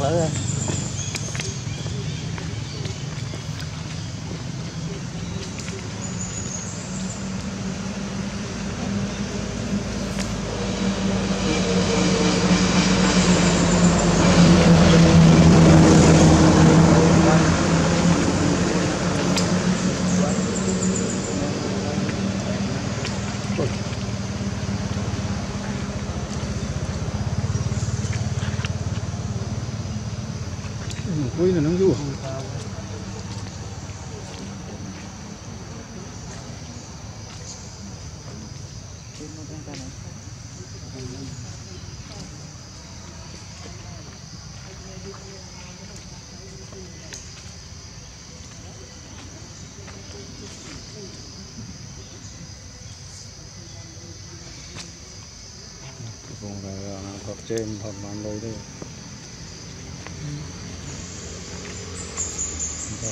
lửa lỡ Quý là nó du vùng này hợp trên hoặc làm đây đây.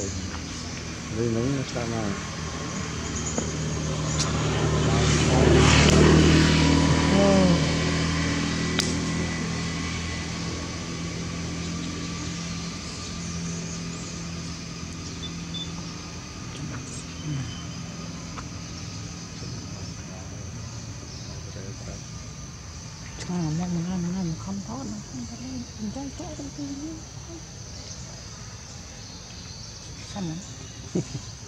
Đây đây nướng sao nào Hãy subscribe cho kênh mình Mì không thoát không bỏ lỡ những video hấp dẫn gì sao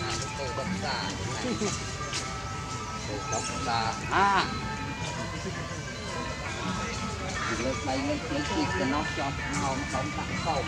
mà từ bậc xa à lên đây lên lấy kịp cho nó cho nó sống tặng không